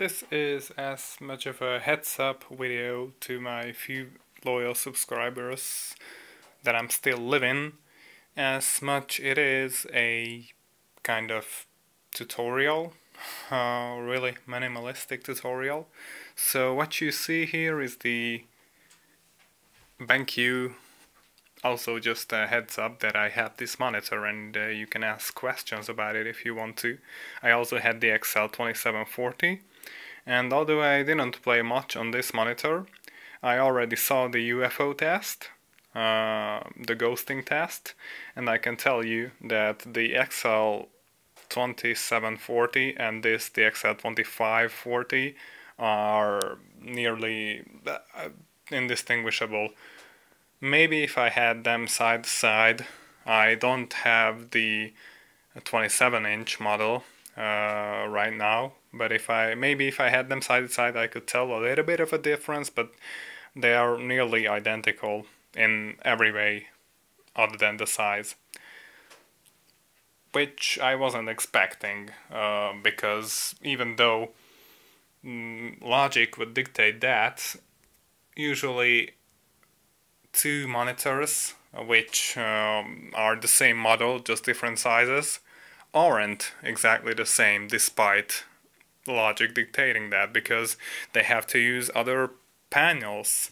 This is as much of a heads up video to my few loyal subscribers that I'm still living as much it is a kind of tutorial, uh, really minimalistic tutorial. So what you see here is the BenQ also just a heads up that I have this monitor and uh, you can ask questions about it if you want to. I also had the XL2740 and although I didn't play much on this monitor, I already saw the UFO test, uh, the ghosting test, and I can tell you that the XL2740 and this, the XL2540, are nearly uh, indistinguishable. Maybe if I had them side to side I don't have the 27 inch model uh, right now but if I maybe if I had them side to side I could tell a little bit of a difference but they are nearly identical in every way other than the size. Which I wasn't expecting uh, because even though mm, logic would dictate that usually two monitors, which um, are the same model, just different sizes, aren't exactly the same despite logic dictating that because they have to use other panels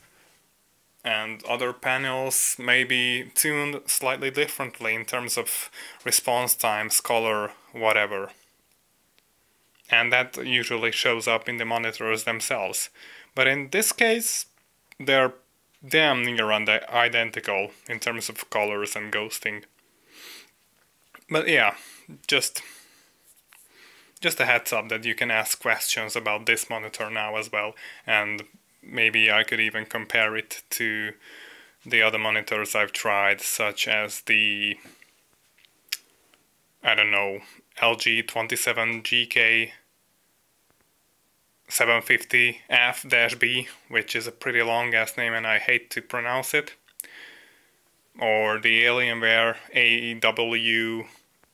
and other panels may be tuned slightly differently in terms of response times, color, whatever. And that usually shows up in the monitors themselves. But in this case, they're damn near identical in terms of colors and ghosting. But yeah, just just a heads up that you can ask questions about this monitor now as well and maybe I could even compare it to the other monitors I've tried such as the I don't know LG 27GK 750F-B, which is a pretty long ass name and I hate to pronounce it. Or the Alienware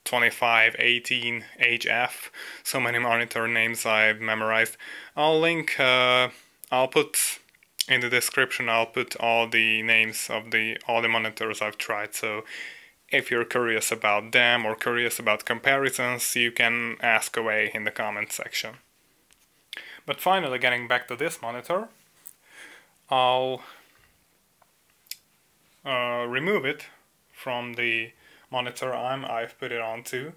AW2518HF. So many monitor names I've memorized. I'll link, uh, I'll put in the description, I'll put all the names of the all the monitors I've tried. So if you're curious about them or curious about comparisons, you can ask away in the comment section. But finally, getting back to this monitor, I'll uh, remove it from the monitor arm I've put it on onto.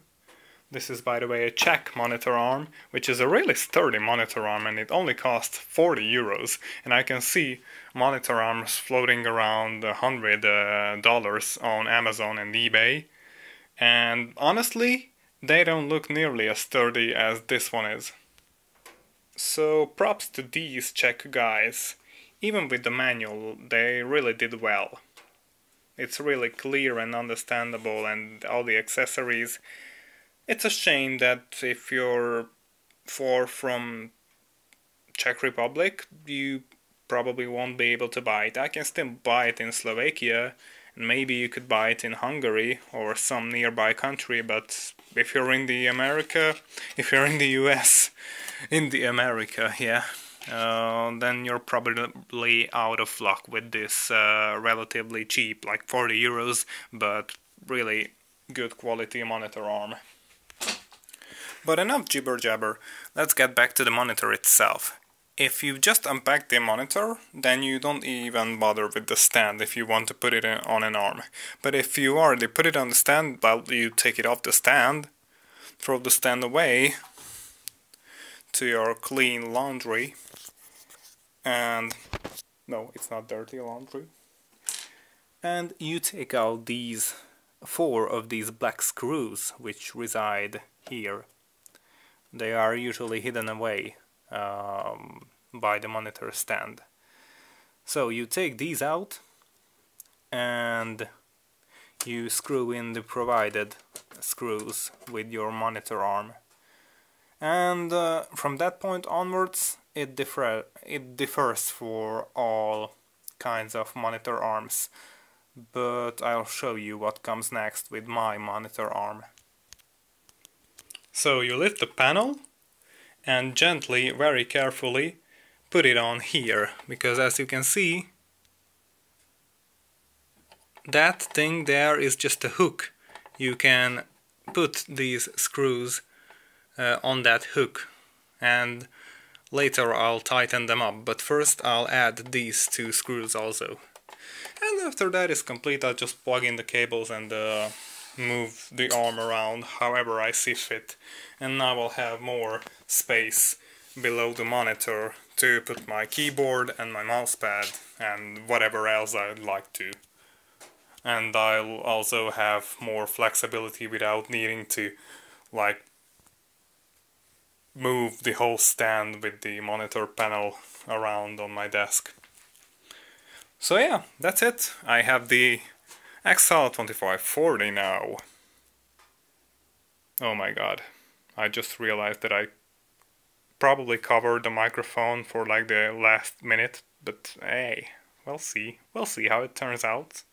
This is, by the way, a Czech monitor arm, which is a really sturdy monitor arm, and it only costs 40 euros. And I can see monitor arms floating around $100 uh, on Amazon and eBay. And honestly, they don't look nearly as sturdy as this one is. So props to these Czech guys. Even with the manual, they really did well. It's really clear and understandable and all the accessories. It's a shame that if you're far from Czech Republic, you probably won't be able to buy it. I can still buy it in Slovakia, and maybe you could buy it in Hungary or some nearby country, but if you're in the America, if you're in the US, in the America, yeah, uh, then you're probably out of luck with this uh, relatively cheap, like 40 euros, but really good quality monitor arm. But enough jibber jabber, let's get back to the monitor itself. If you've just unpack the monitor, then you don't even bother with the stand if you want to put it on an arm. But if you already put it on the stand, well, you take it off the stand, throw the stand away to your clean laundry, and no, it's not dirty laundry. And you take out these four of these black screws which reside here. They are usually hidden away um, by the monitor stand. So you take these out and you screw in the provided screws with your monitor arm. And uh, from that point onwards it, differ it differs for all kinds of monitor arms. But I'll show you what comes next with my monitor arm. So you lift the panel and gently, very carefully, put it on here. Because as you can see that thing there is just a hook. You can put these screws on that hook. And later I'll tighten them up but first I'll add these two screws also. And after that is complete I'll just plug in the cables and uh, move the arm around however I see fit. And now I'll have more space below the monitor to put my keyboard and my mousepad and whatever else I'd like to. And I'll also have more flexibility without needing to like move the whole stand with the monitor panel around on my desk. So yeah, that's it. I have the XL2540 now. Oh my god. I just realized that I probably covered the microphone for like the last minute, but hey, we'll see. We'll see how it turns out.